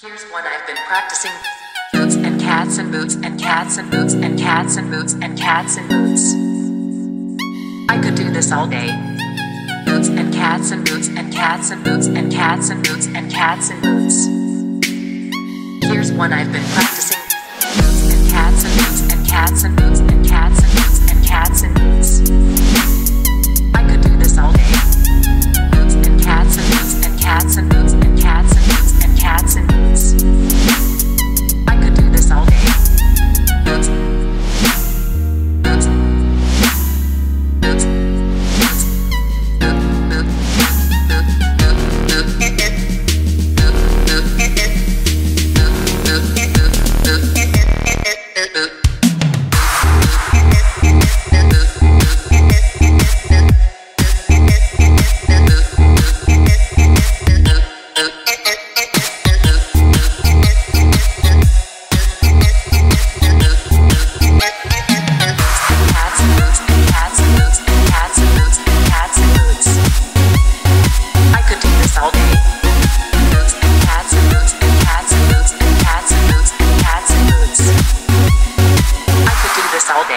Here's one I've been practicing. Boots and cats and boots and cats and boots and cats and boots and cats and boots. I could do this all day. Boots and cats and boots and cats and boots and cats and boots and cats and boots. Here's one I've been practicing.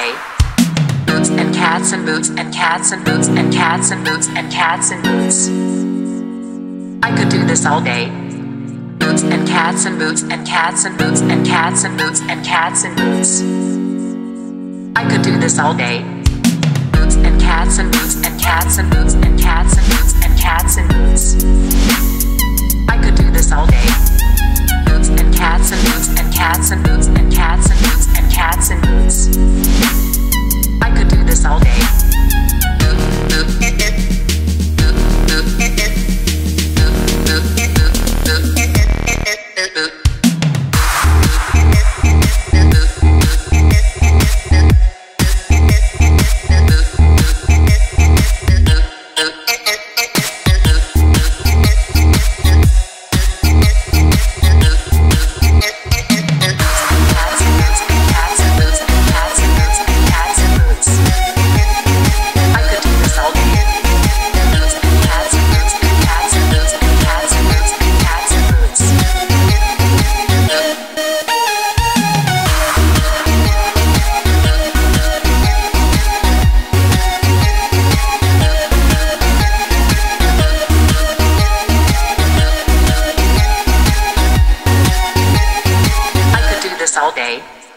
Day. Boots and cats and boots and cats and boots and cats and boots and cats and boots. I could do this all day. Boots and cats and boots and cats and boots and cats and boots and cats and boots. I could do this all day. Boots and cats and boots and cats and boots and cats and boots and all day.